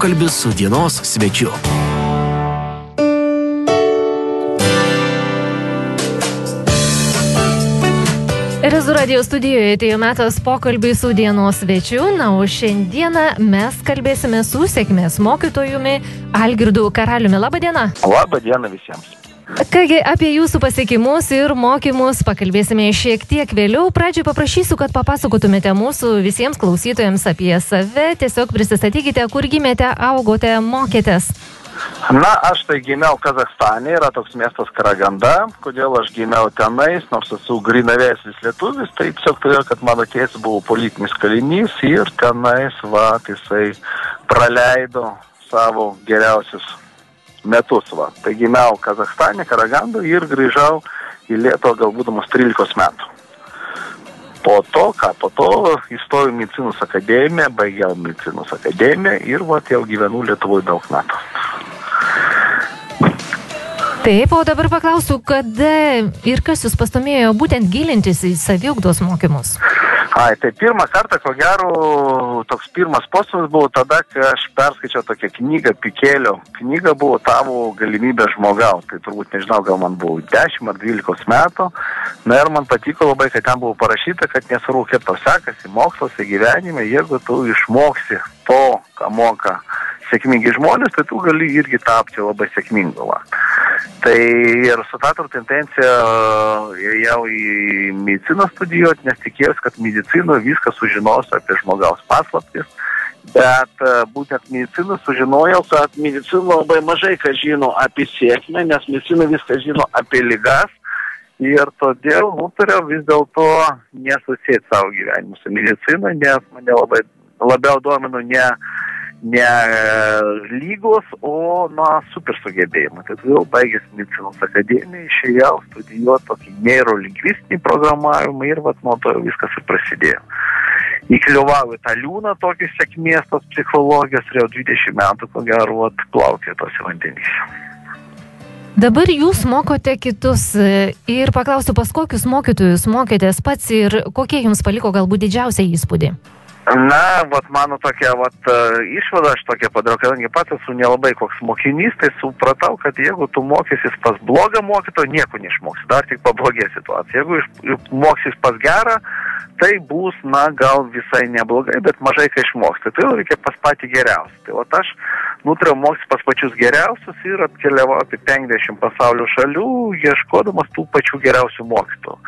pokalbis su dienos svečiu. Rezu radio studijoje atėjo metas pokalbiai su dienos svečiu, na, o šiandieną mes kalbėsime su sėkmės mokytojumi Algirdu Karaliumi. Labadiena. Labadiena visiems. Kągi, apie jūsų pasiekimus ir mokymus pakalbėsime šiek tiek vėliau. Pradžiai paprašysiu, kad papasakotumėte mūsų visiems klausytojams apie save. Tiesiog prisistatykite, kur gimėte, augote, mokėtės. Na, aš tai gimiau Kazakstane, yra toks miestas Karaganda. Kodėl aš gimiau tenais, nors esu grinavėsis lietuvis, tai tiesiog todėl, kad mano tėtis buvo politinis kalinys ir tenais, va, jisai praleido savo geriausius metus, va. Tai gimiau Kazakstane, Karagando ir grįžau į Lietuvą galbūdamas 13 metų. Po to, ką po to įstojau į medicinos akademiją, baigiau medicinos akademiją ir va, jau gyvenu Lietuvoje daug metų. Taip, o dabar paklausiu, kada ir kas jūs pastumėjo būtent gilintis į saviugdos mokymus? Ai, tai pirmą kartą, ko gero, toks pirmas postumis buvo tada, kai aš perskaičiau tokią knygą Pikėlio. Knyga buvo tavo galimybė žmogau. Tai turbūt nežinau, gal man buvo 10 ar 12 metų. Na ir man patiko labai, kad ten buvo parašyta, kad nesvarbu, kaip tau sekasi moksluose gyvenime, jeigu tu išmoksi to, ką moka sėkmingi žmonės, tai tu gali irgi tapti labai sėkmingu. Va. Tai ir su ta tendencija ėjau į mediciną studijuoti, nes tikėjausi, kad medicinoje viską sužinosiu apie žmogaus paslaptis. Bet būtent medicina sužinojau, kad medicina labai mažai ką žino apie sėkmę, nes medicina viską žino apie lygas. Ir todėl nutariau vis dėlto nesusėti savo gyvenimu su medicina, nes mane labai labiau domino ne ne lygos, o nuo super sugebėjimų. Tai jau baigęs medicinos akademiją, išėjau studijuoti tokį neurolingvistinį programavimą ir vat nuo to viskas ir prasidėjo. Įkliuvau į tą liūną tokį sėkmės tos psichologijos ir jau 20 metų, ko gero, vat plaukia tose vandenyse. Dabar jūs mokote kitus ir paklausiu, pas kokius mokytojus mokėtės pats ir kokie jums paliko galbūt didžiausią įspūdį? Na, vat mano tokia vat išvada, aš tokia padariau, kadangi pats esu nelabai koks mokinys, tai supratau, kad jeigu tu mokysis pas blogą mokytoją, nieko neišmoksi, dar tik pablogės situacija. Jeigu mokysis pas gerą, tai bus, na, gal visai neblogai, bet mažai ką išmoksti. Tai jau reikia pas patį geriausią. Tai vat aš nutariau mokytis pas pačius geriausius ir atkeliavau apie 50 pasaulio šalių, ieškodamas tų pačių geriausių mokytojų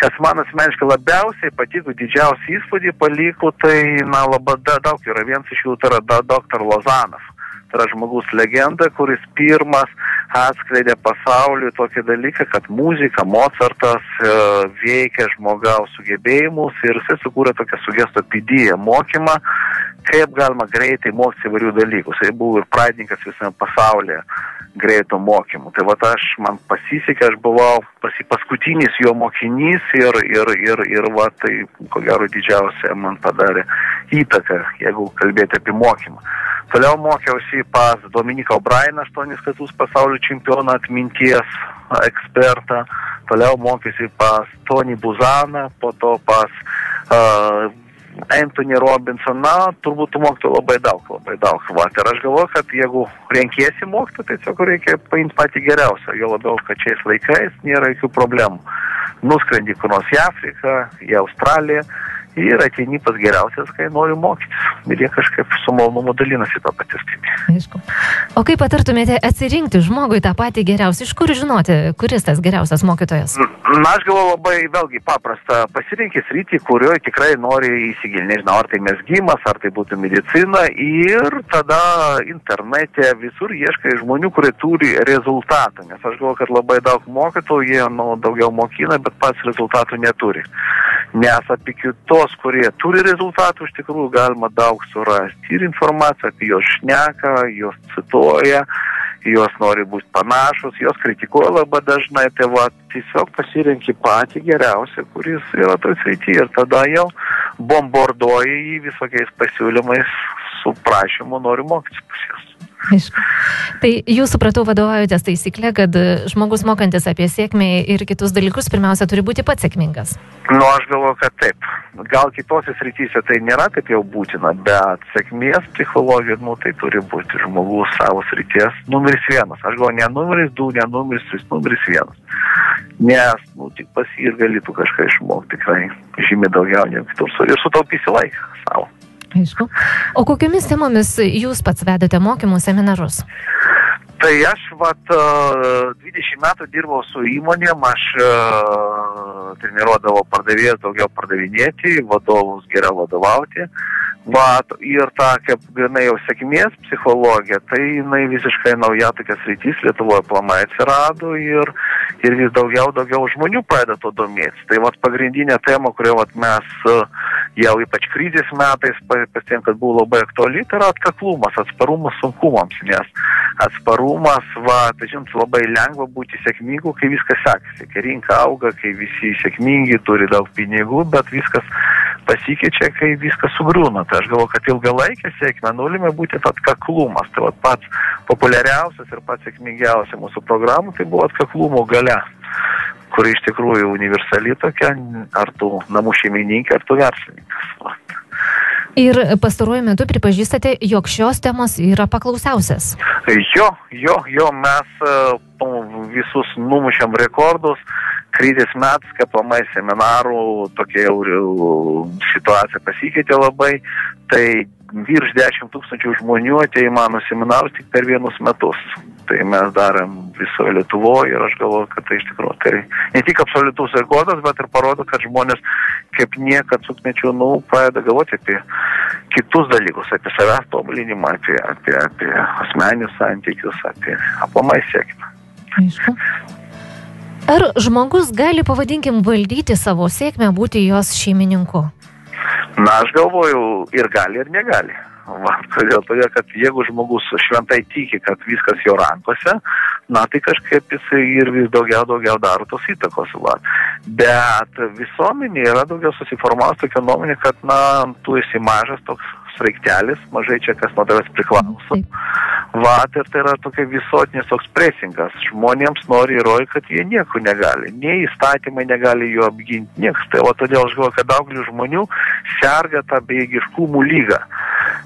kas man asmeniškai labiausiai patiko, didžiausią įspūdį paliko, tai, na, labai da, daug yra. Vienas iš jų tai yra da, dr. Lozanas. Tai yra žmogus legenda, kuris pirmas atskleidė pasauliui tokį dalyką, kad muzika, Mozartas e, veikia žmogaus sugebėjimus ir jisai sukūrė tokią sugestopidiją mokymą, kaip galima greitai mokyti įvairių dalykų. Jisai buvo ir pradininkas visame pasaulyje greito mokymų. Tai va aš, man pasisekė, aš buvau pasi, paskutinis jo mokinys ir, ir, ir, ir va tai, ko gero, didžiausia man padarė įtaką, jeigu kalbėti apie mokymą. Toliau mokiausi pas Dominiką O'Brieną, aštuonis kartus pasaulio čempioną atminties ekspertą. Toliau mokiausi pas Tony Buzaną, po to pas uh, Anthony Robinson, na, turbūt tų mokytojų labai daug, labai daug. Va, ir aš galvoju, kad jeigu renkiesi mokytojų, tai tiesiog reikia paimti patį geriausią, jo labiau, kad šiais laikais nėra jokių problemų. Nuskrendi kur nors į Afriką, į Australiją ir ateini pas geriausias, kai nori mokytis. Ir jie kažkaip su malonumu dalinasi tą patirtimį. Aišku. O kaip patartumėte atsirinkti žmogui tą patį geriausią? Iš kur žinoti, kuris tas geriausias mokytojas? Na, aš galvoju labai vėlgi paprasta. Pasirinkis rytį, kurioje tikrai nori įsigilinti. Nežinau, ar tai mesgymas, ar tai būtų medicina. Ir tada internete visur ieškai žmonių, kurie turi rezultatą. Nes aš galvoju, kad labai daug mokytojų, jie nu, daugiau mokina, bet pats rezultatų neturi. Nes apie kitos, kurie turi rezultatų, iš tikrųjų galima daug surasti. Ir informaciją apie juos šneka, juos cituoja, jos nori būti panašus, jos kritikuoja labai dažnai, tai va, tiesiog pasirinkti patį geriausią, kuris yra toj srityje ir tada jau bombarduoja jį visokiais pasiūlymais su prašymu noriu mokytis juos. Aišku. Tai jūs supratau vadovaujatės taisyklė, kad žmogus mokantis apie sėkmę ir kitus dalykus pirmiausia turi būti pats sėkmingas. Nu, aš galvoju, kad taip. gal kitose srityse tai nėra taip jau būtina, bet sėkmės psichologija, nu, tai turi būti žmogus savo srities numeris vienas. Aš galvoju, ne numeris du, ne numeris tris, numeris vienas. Nes, nu, tik pas jį ir galėtų kažką išmokti tikrai žymiai daugiau negu kitur. Ir sutaupysi laiką savo. Aišku. O kokiamis temomis jūs pats vedate mokymų seminarus? Tai aš, vat, 20 metų dirbau su įmonėm, aš uh, treniruodavau pardavėjus daugiau pardavinėti, vadovus geriau vadovauti. Vat, ir ta, kaip grinai jau sėkmės psichologija, tai jinai visiškai nauja tokia sritis Lietuvoje plamai atsirado ir, ir vis daugiau, daugiau žmonių pradeda to domėtis. Tai vat pagrindinė tema, kurią vat mes jau ypač krizės metais pasitėm, kad buvo labai aktuali, tai yra atkaklumas, atsparumas sunkumams, nes atsparumas, va, tai žinot, labai lengva būti sėkmingu, kai viskas sekasi, kai rinka auga, kai visi sėkmingi, turi daug pinigų, bet viskas pasikeičia, kai viskas sugriūna. Tai aš galvoju, kad ilgalaikė sėkmė nulime būti atkaklumas. Tai vat, pats populiariausias ir pats sėkmingiausias mūsų programų tai buvo atkaklumo gale kuri iš tikrųjų universali tokia, ar tu namų šeimininkė, ar tu verslininkas. Ir pastaruoju metu pripažįstate, jog šios temos yra paklausiausias. Jo, jo, jo, mes visus numušėm rekordus. Krizės metais, kaip pamai seminarų, tokia jau situacija pasikeitė labai. Tai virš 10 tūkstančių žmonių atėjo į mano seminarus tik per vienus metus. Tai mes darėm visoje Lietuvoje ir aš galvoju, kad tai iš tikrųjų tai ne tik absoliutus rekordas, bet ir parodo, kad žmonės kaip niekad sukmečiu, nu, pradeda galvoti apie kitus dalykus, apie savęs tobulinimą, apie, apie, apie asmeninius santykius, apie aplamai sėkmę. Aišku. Ar žmogus gali, pavadinkim, valdyti savo sėkmę, būti jos šeimininku? Na, aš galvoju, ir gali, ir negali. Va, todėl, todėl, kad jeigu žmogus šventai tiki, kad viskas jo rankose, na tai kažkaip jisai ir vis daugiau, daugiau daro tos įtakos. Va. Bet visuomenė yra daugiau susiformavus tokia nuomonė, kad, na, tu esi mažas toks sraigtelis, mažai čia kas nuo tavęs priklauso. Va, ir tai yra tokia visuotinis toks presingas. Žmonėms nori įrodyti, kad jie nieko negali. Nei įstatymai negali jų apginti, niekas. Tai o todėl aš galvoju, kad daugelis žmonių serga tą bejėgiškumų lygą.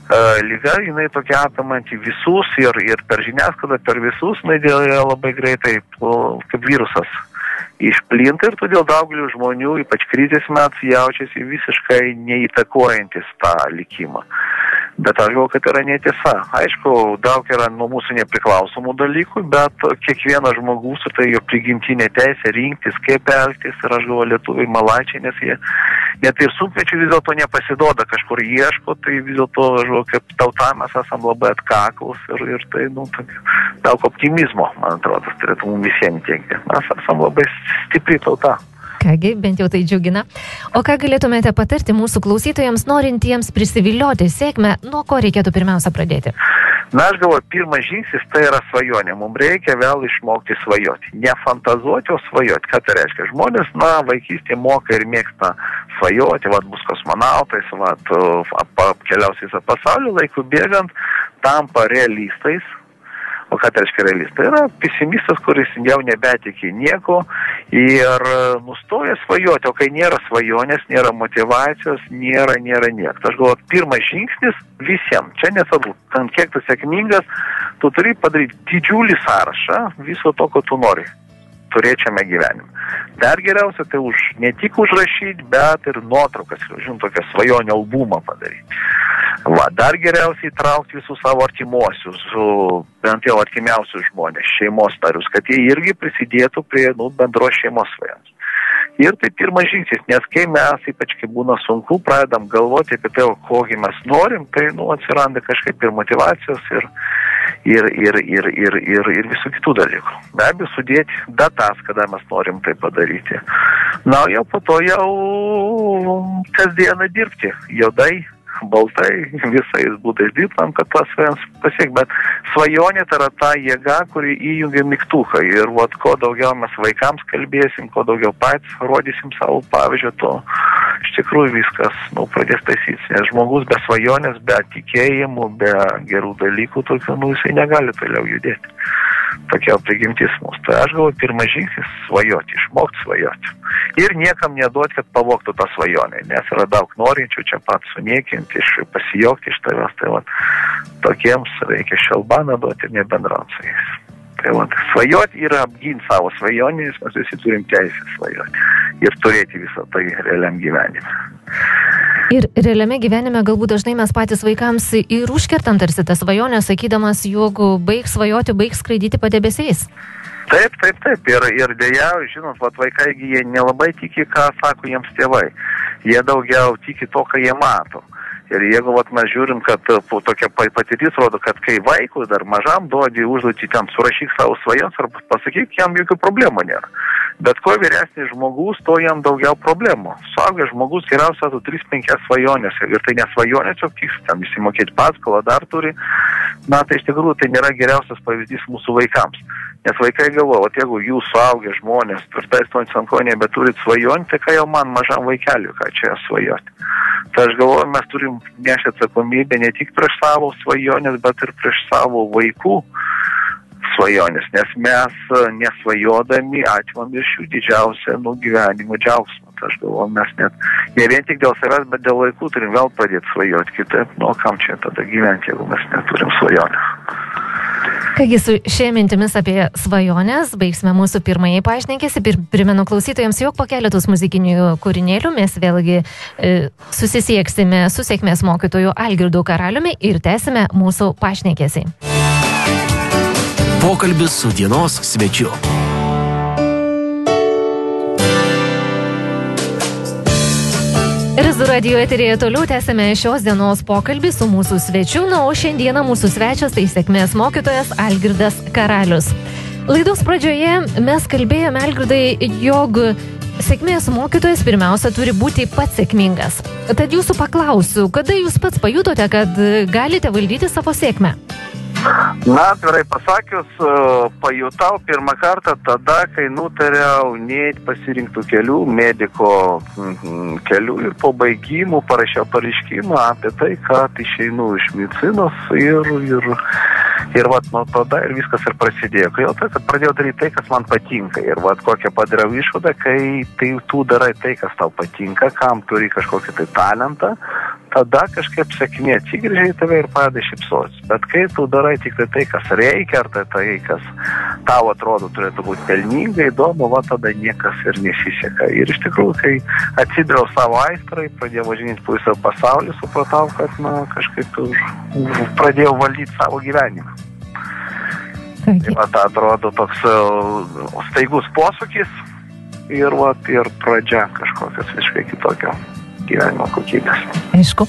Uh, lyga, jinai tokia apimanti visus ir, ir per žiniasklaidą, per visus, jinai dėja labai greitai kaip virusas išplinta ir todėl daugelį žmonių, ypač krizės metais, jaučiasi visiškai neįtakojantis tą likimą. Bet aš galvoju, kad yra netiesa. Aišku, daug yra nuo mūsų nepriklausomų dalykų, bet kiekvienas žmogus, tai jo prigimtinė teisė rinktis, kaip elgtis, ir aš galvoju, lietuviai malaičiai, nes jie net ir sunkmečių vis dėlto nepasiduoda, kažkur ieško, tai vis dėlto, galvoju, kaip tauta mes esame labai atkaklus ir, ir tai, nu, daug optimizmo, man atrodo, turėtų mums visiems tiekti. Mes esame labai stipri tauta. Kągi, bent jau tai džiugina. O ką galėtumėte patarti mūsų klausytojams, norintiems prisivilioti sėkmę, nuo ko reikėtų pirmiausia pradėti? Na, aš galvoju, pirmas žingsnis tai yra svajonė. Mums reikia vėl išmokti svajoti. Ne fantazuoti, o svajoti. Ką tai reiškia? Žmonės, na, vaikystėje moka ir mėgsta svajoti, vad bus kosmonautais, vad apkeliaus visą pasaulį, laikų bėgant, tampa realistais, O ką tai reiškia realistas? Tai yra pesimistas, kuris jau nebetikė nieko ir nustoja svajoti, o kai nėra svajonės, nėra motivacijos, nėra, nėra nieko. Aš galvoju, pirmas žingsnis visiems, čia nesvarbu, ant kiek tu sėkmingas, tu turi padaryti didžiulį sąrašą viso to, ko tu nori turėčiame gyvenime. Dar geriausia tai už, ne tik užrašyti, bet ir nuotraukas, žinot, tokią svajonę albumą padaryti. Va, dar geriausiai įtraukti visus savo artimuosius, bent jau artimiausius žmonės, šeimos narius, kad jie irgi prisidėtų prie nu, bendros šeimos svajonės. Ir tai pirmas žingsnis, nes kai mes, ypač kai būna sunku, pradedam galvoti apie tai, kokį mes norim, tai nu, atsiranda kažkaip ir motivacijos, ir, ir, ir, ir, ir, ir, ir visų kitų dalykų. Be abejo, sudėti datas, kada mes norim tai padaryti. Na, jau po to jau kasdieną dirbti, jodai, baltai, visais būdais dirbam, kad tas svajams pasiek, bet svajonė tai yra ta jėga, kuri įjungia mygtuką ir vat, kuo daugiau mes vaikams kalbėsim, kuo daugiau patys rodysim savo pavyzdžių, to iš tikrųjų viskas nu, pradės taisytis, nes žmogus be svajonės, be tikėjimų, be gerų dalykų, tokių, nu, jisai negali toliau judėti. Tokia prigimtis mūsų. Tai aš galvoju, pirmas žingsnis svajoti, išmokti svajoti. Ir niekam neduoti, kad pavoktų tą svajonę, nes yra daug norinčių čia pat suniekinti, iš, pasijokti iš tavęs. Tai va, tokiems reikia šelbaną duoti ir nebendrauti su jais. Tai va, svajoti yra apginti savo svajonės, mes visi turim teisę svajoti ir turėti visą tai realiam gyvenime. Ir realiame gyvenime galbūt dažnai mes patys vaikams ir užkertam tarsi tą svajonę, sakydamas, jog baig svajoti, baig skraidyti padebesiais. Taip, taip, taip. Ir, ir dėja, žinot, vat, vaikai, jie nelabai tiki, ką sako jiems tėvai. Jie daugiau tiki to, ką jie mato. Ir jeigu vat, mes žiūrim, kad po tokia patirtis rodo, kad kai vaikui dar mažam duodi užduotį ten surašyk savo svajonės ar pasakyk, jam jokių problemų nėra. Bet kuo vyresnis žmogus, to jam daugiau problemų. Suaugęs žmogus geriausia tu 3-5 svajonės. Ir tai nesvajonės, o tiks tam įsimokėti paskolą dar turi. Na, tai iš tikrųjų tai nėra geriausias pavyzdys mūsų vaikams. Nes vaikai galvoja, o jeigu jūs suaugę žmonės, tvirtai stonys ant ko nebeturit svajonių, tai ką jau man mažam vaikeliu, ką čia svajoti. Tai aš galvoju, mes turim nešti atsakomybę ne tik prieš savo svajonės, bet ir prieš savo vaikų svajonės, nes mes e, nesvajodami atimam iš jų didžiausią nu, gyvenimo džiaugsmą. Tai aš galvoju, mes net ne vien tik dėl savęs, bet dėl vaikų turim vėl pradėti svajoti kitaip, nu kam čia tada gyventi, jeigu mes neturim svajonės. Kągi su šia mintimis apie svajonės baigsime mūsų pirmąjį paaiškinkėsi ir primenu klausytojams, jog po keletus muzikinių kūrinėlių mes vėlgi e, susisieksime su sėkmės mokytoju Algirdu Karaliumi ir tęsime mūsų paaiškinkėsi. Pokalbis su dienos svečiu. Rezu radio eterėje toliau tęsime šios dienos pokalbį su mūsų svečiu, na, o šiandieną mūsų svečias tai sėkmės mokytojas Algirdas Karalius. Laidos pradžioje mes kalbėjome, Algirdai, jog sėkmės mokytojas pirmiausia turi būti pats sėkmingas. Tad jūsų paklausiu, kada jūs pats pajutote, kad galite valdyti savo sėkmę? Na, atvirai pasakius, e, pajutau pirmą kartą tada, kai nutariau neįti pasirinktų kelių, mediko mhm, kelių ir po baigimų parašiau pareiškimą apie tai, kad išeinu iš medicinos ir, ir, ir vat, nuo tada ir viskas ir prasidėjo. Kodėl tai, kad pradėjau daryti tai, kas man patinka ir vat, kokią padariau išvadą, kai tai tu darai tai, kas tau patinka, kam turi kažkokį tai talentą, tada kažkaip sėkmė atsigrįžia į tave ir padeda šipsotis. Bet kai tu darai tik tai, tai kas reikia, ar tai tai, kas tau atrodo turėtų būti pelninga, įdomu, va tada niekas ir nesiseka. Ir iš tikrųjų, kai atsidariau savo aistrai, pradėjau važinėti po visą pasaulį, supratau, kad na, kažkaip pradėjau valdyti savo gyvenimą. Tai va, ta atrodo toks uh, staigus posūkis ir, va, ir pradžia kažkokios visiškai kitokio gyvenimo kokybės. Aišku.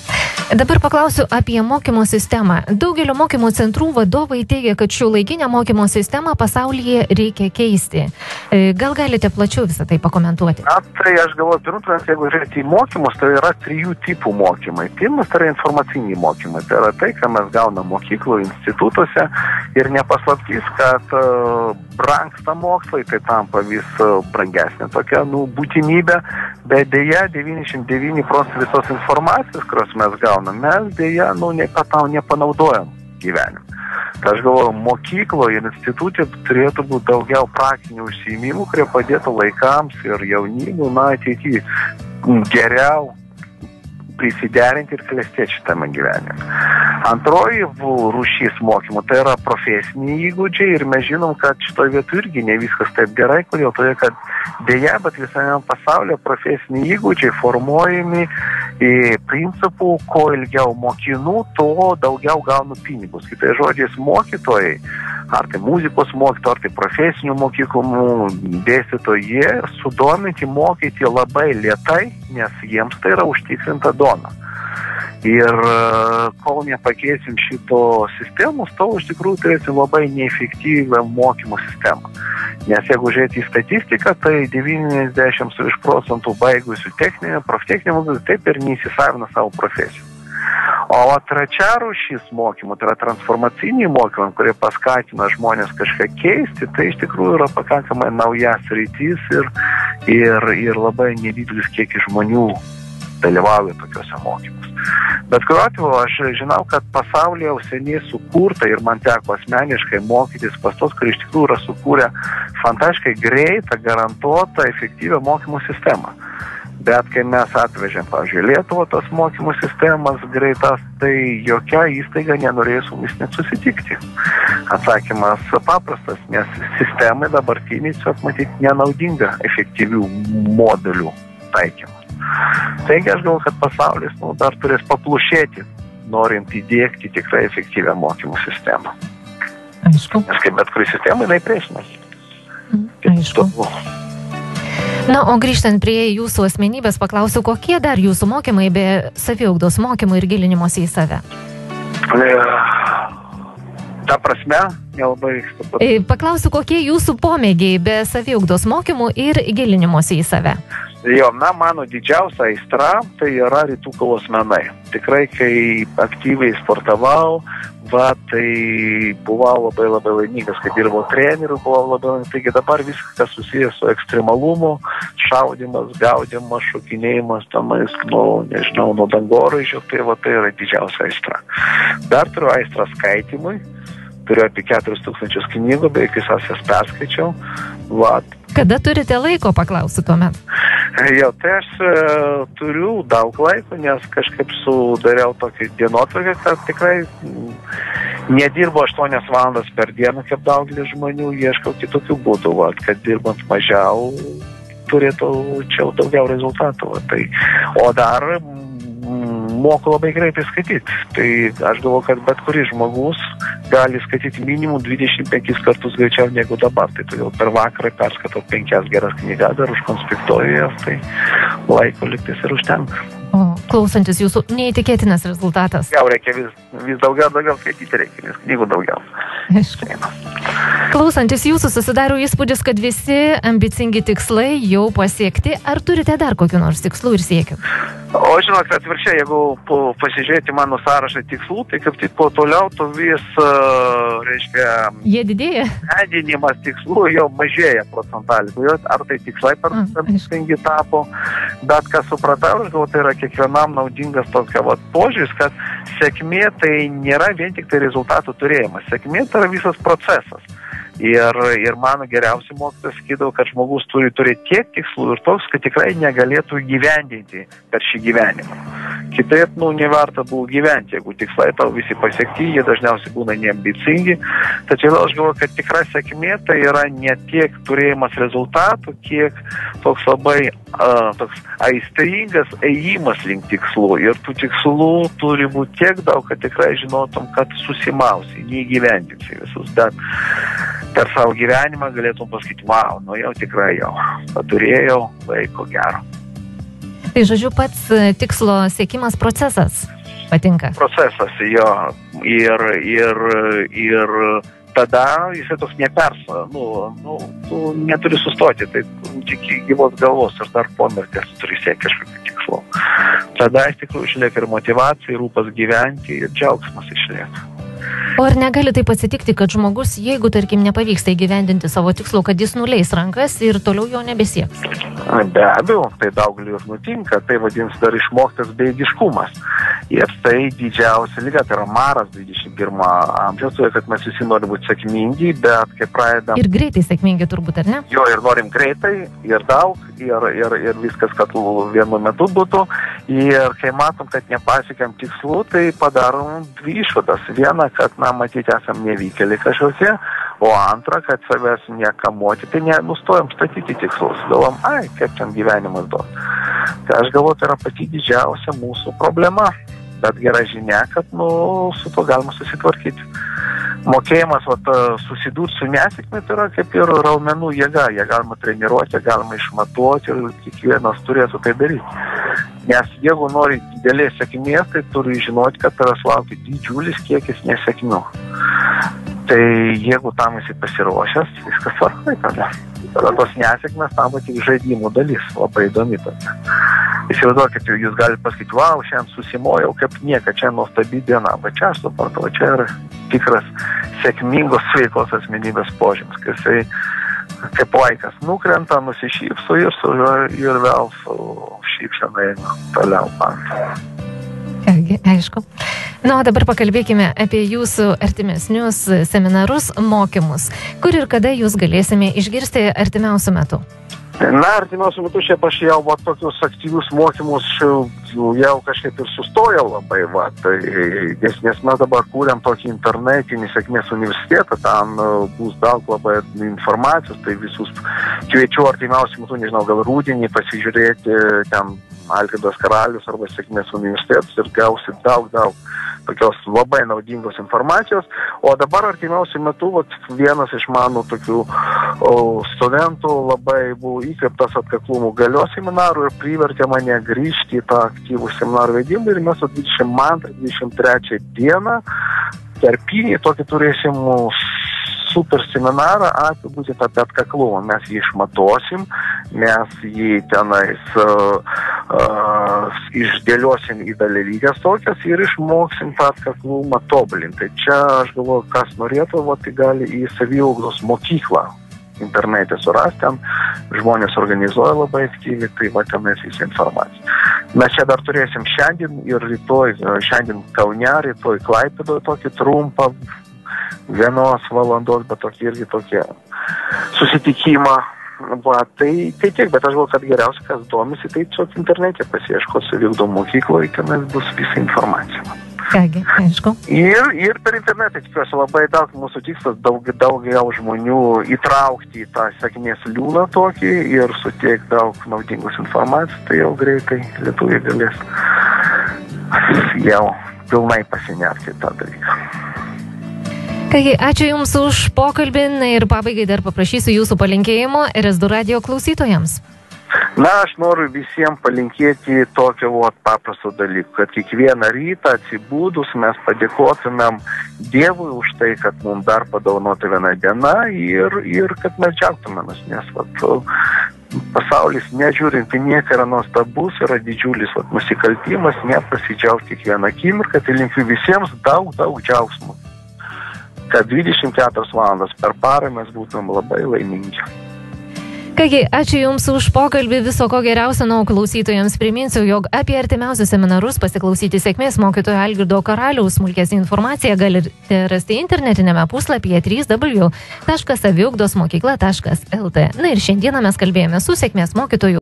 Dabar paklausiu apie mokymo sistemą. Daugelio mokymo centrų vadovai teigia, kad šių laikinę mokymo sistemą pasaulyje reikia keisti. E, gal galite plačiau visą tai pakomentuoti? Na, tai aš galvoju, pirmiausia, jeigu žiūrėti į mokymus, tai yra trijų tipų mokymai. Pirmas tai yra informaciniai mokymai. Tai yra tai, ką mes gauname mokyklų, institutuose ir nepaslaptys, kad uh, brangsta mokslai, tai tampa vis uh, brangesnė tokia nu, būtinybė, bet dėja 99 procentų visos informacijos, kurios mes gaunam, mes dėja, nu, nieko tau nepanaudojam gyvenime. Tai aš galvoju, mokykloje ir institutė turėtų būti daugiau praktinių užsiimimų, kurie padėtų laikams ir jaunimui, na, ateityje geriau prisiderinti ir klestėti šitame gyvenime. Antroji rūšys mokymų tai yra profesiniai įgūdžiai ir mes žinom, kad šitoje vietoje irgi ne viskas taip gerai, kodėl todėl, kad dėja, bet visame pasaulyje profesiniai įgūdžiai formuojami į principų, kuo ilgiau mokinu, tuo daugiau gaunu pinigus. Kitai žodžiais, mokytojai, ar tai muzikos mokytojai, ar tai profesinių mokyklų dėstytojai, jie sudominti mokyti labai lietai, nes jiems tai yra užtikrinta duona. Ir e, kol nepakeisim šito sistemos, tol iš tikrųjų turėsim labai neefektyvę mokymo sistemą. Nes jeigu žiūrėti į statistiką, tai 90 procentų baigusių techninę, profesinę mokyklą taip ir neįsisavina savo profesijų. O trečia rūšis mokymų, tai yra transformaciniai mokymai, kurie paskatina žmonės kažką keisti, tai iš tikrųjų yra pakankamai naujas rytis ir, ir, ir labai nedidelis kiekis žmonių dalyvauja tokiuose mokymus. Bet kuriuo atveju aš žinau, kad pasaulyje jau seniai sukurta ir man teko asmeniškai mokytis pas tos, kurie iš tikrųjų yra sukūrę fantastiškai greitą, garantuotą, efektyvią mokymų sistemą. Bet kai mes atvežėm, pavyzdžiui, Lietuvą tos mokymų sistemas greitas, tai jokia įstaiga nenorėjo su mumis net susitikti. Atsakymas paprastas, nes sistemai dabartiniai tiesiog matyti nenaudinga efektyvių modelių taikymą. Taigi aš galvoju, kad pasaulis nu, dar turės paplušėti, norint įdėkti tikrai efektyvę mokymų sistemą. Aišku. Nes kaip bet kuri sistema, jinai priešinasi. Aišku. Na, o grįžtant prie jūsų asmenybės, paklausiu, kokie dar jūsų mokymai be saviaugdos mokymų ir gilinimosi į save? E, ta prasme, nelabai supratau. E, Paklausiu, kokie jūsų pomėgiai be saviaugdos mokymų ir gilinimosi į save? Jo, na, mano didžiausia aistra tai yra rytų kovos menai. Tikrai, kai aktyviai sportavau, va, tai buvau labai labai laimingas, kai dirbau treneriu, buvau labai laimingas. Taigi dabar viskas, kas susijęs su ekstremalumu, šaudimas, gaudimas, šokinėjimas, tamais, nu, nežinau, nuo dangoraižio, tai va, tai yra didžiausia aistra. Dar turiu aistrą skaitimui, turiu apie 4000 knygų, beveik visas jas perskaičiau. Va, Kada turite laiko, paklausiu tuomet? Jo, tai aš e, turiu daug laiko, nes kažkaip sudariau tokį dienotvarkę, kad tikrai mm, nedirbu 8 valandas per dieną, kaip daugelis žmonių, ieškau kitokių būdų, va, kad dirbant mažiau turėtų čia daugiau rezultatų. Va, tai, o dar mm, moku labai greitai skaityti. Tai aš galvoju, kad bet kuris žmogus gali skaityti minimum 25 kartus greičiau negu dabar. Tai todėl per vakarą perskaitau penkias geras knygas, dar užkonspektuoju jas, tai laiko liktis ir užtenka. O klausantis jūsų neįtikėtinas rezultatas. Jau reikia vis, vis daugiau, daugiau skaityti reikia, nes knygų daugiau. Aišku. Klausantis jūsų susidaro įspūdis, kad visi ambicingi tikslai jau pasiekti. Ar turite dar kokiu nors tikslu ir siekiu? O žinot, atvirkščiai, jeigu po, pasižiūrėti mano sąrašą tikslų, tai kaip tik po toliau to vis, uh, reiškia, Jie didėja? medinimas tikslų jau mažėja procentaliai. Todėl Ar tai tikslai per ambicingi tapo, bet ką supratau, aš galvoju, tai yra kiekvienam naudingas toks vat, požiūris, kad sėkmė tai nėra vien tik tai rezultatų turėjimas. Sėkmė tai yra visas procesas. Ir, ir mano geriausi mokytojai sakydavo, kad žmogus turi turėti tiek tikslų ir toks, kad tikrai negalėtų gyvendinti per šį gyvenimą. Kitaip, nu, neverta buvo gyventi, jeigu tikslai tau visi pasiekti, jie dažniausiai būna neambicingi. Tačiau aš galvoju, kad tikra sėkmė tai yra ne tiek turėjimas rezultatų, kiek toks labai uh, toks aistringas ėjimas link tikslų. Ir tų tikslų turi būti tiek daug, kad tikrai žinotum, kad susimausi, neįgyvendinsi visus. Bet per savo gyvenimą galėtum pasakyti, wow, nu jau tikrai jau paturėjau laiko gero. Tai žodžiu, pats e, tikslo siekimas procesas patinka. Procesas jo ir, ir, ir tada jisai toks nepersa, nu, nu, tu neturi sustoti, tai tik gyvos galvos ir dar po mirties turi siekti kažkokių tikslų. Tada iš tikrųjų išlieka ir motivacija, ir rūpas gyventi, ir džiaugsmas išlieka. O ar negali taip atsitikti, kad žmogus, jeigu, tarkim, nepavyksta įgyvendinti savo tikslo, kad jis nuleis rankas ir toliau jo nebesieks? Be abejo, tai daugeliu nutinka, tai vadinasi dar išmoktas bejėgiškumas. Ir tai didžiausia lyga, tai yra maras 21 amžiaus, kad mes visi norime būti sėkmingi, bet kai pradedam Ir greitai sėkmingi turbūt, ar ne? jo ir norim greitai, ir daug, ir, ir, ir viskas, kad vienu metu būtų. Ir kai matom, kad nepasiekėm tikslų, tai padarom dvi išvadas. Viena, kad, na, matyti, esam nevykėliai kažkokie, o antra, kad savęs nekamuoti, tai nenustojam statyti tikslus. Galvom, ai, kaip ten gyvenimas duos. Tai aš galvoju, tai yra pati didžiausia mūsų problema. Bet gera žinia, kad, nu, su to galima susitvarkyti mokėjimas vat, susidūrti su nesėkme tai yra kaip ir raumenų jėga. Jie galima treniruoti, galima išmatuoti ir kiekvienas turėtų tai daryti. Nes jeigu nori didelės sėkmės, tai turi žinoti, kad tavęs laukia didžiulis kiekis nesėkmių. Tai jeigu tam esi pasiruošęs, viskas tvarkai tada. Tada tos nesėkmės tampa tik žaidimų dalis, labai įdomi tokia. Įsivaizduokit, jūs galite pasakyti, wow, šiandien susimojau kaip nieka, čia nuostabi diena, bet čia aš supratau, čia yra tikras sėkmingos sveikos asmenybės požymis, kai jisai kaip laikas nukrenta, nusišypso ir, su, ir vėl su šypsena eina toliau. Kągi, aišku. Na, o dabar pakalbėkime apie jūsų artimesnius seminarus, mokymus. Kur ir kada jūs galėsime išgirsti artimiausiu metu? Na, artimiausiu metu šiaip aš jau va, tokius aktyvius mokymus jau, jau kažkaip ir sustojau labai, va, tai, nes, nes mes dabar kūrėm tokį internetinį sėkmės universitetą, ten uh, bus daug labai informacijos, tai visus kviečiu artimiausiu metu, nežinau, gal rūdienį pasižiūrėti ten Algirdas Karalius arba sėkmės universitetas ir gausit daug, daug tokios labai naudingos informacijos. O dabar artimiausiu metu vat, vienas iš mano tokių o, studentų labai buvo įkvėptas atkaklumo galios seminarų ir privertė mane grįžti į tą aktyvų seminarų vedimą ir mes 22-23 dieną tarpinį tokį turėsim super seminarą apie būtent apie atkaklumą. Mes jį išmatuosim, mes jį tenais uh, uh, išdėliosim į dalelygas tokias ir išmoksim tą atkaklumą tobulinti. Čia aš galvoju, kas norėtų, va, tai gali į saviauglos mokyklą internete surasti, ten žmonės organizuoja labai aktyviai, tai va tenais visi informacija. Mes čia dar turėsim šiandien ir rytoj, šiandien Kaune, rytoj Klaipėdoje tokį trumpą vienos valandos, bet tokį irgi tokį susitikimą. Va, tai, tai tiek, bet aš galvoju, kad geriausia, kas domisi, tai tiesiog internete pasieško savildo mokykloje, ten bus visa informacija. Kągi, aišku. Ir, ir per internetą tikiuosi labai daug mūsų tikslas daug, daugiau žmonių įtraukti į tą sėkmės liūną tokį ir suteikti daug naudingos informacijos, tai jau greitai lietuviai galės jau pilnai pasinerti tą dalyką. Kągi, ačiū Jums už pokalbį na, ir pabaigai dar paprašysiu Jūsų palinkėjimo RS2 radio klausytojams. Na, aš noriu visiems palinkėti tokio vat, paprasto dalyko, kad kiekvieną rytą atsibūdus mes padėkotumėm Dievui už tai, kad mums dar padovanota viena diena ir, ir kad mes džiaugtumėmės, nes vat, pasaulis, nežiūrint į nieką, yra nuostabus, yra didžiulis vat, nusikaltimas, nepasidžiaugti kiekvieną akimirką, tai linkiu visiems daug, daug džiaugsmų kad 24 valandas per parą mes būtum labai laimingi. Kągi, ačiū Jums už pokalbį, viso ko geriausio, na, klausytojams priminsiu, jog apie artimiausius seminarus pasiklausyti sėkmės mokytojo Algirdo Karaliaus smulkesnį informaciją galite rasti internetinėme puslapyje 3w.saviugdosmokykla.lt. Na ir šiandieną mes kalbėjome su sėkmės mokytoju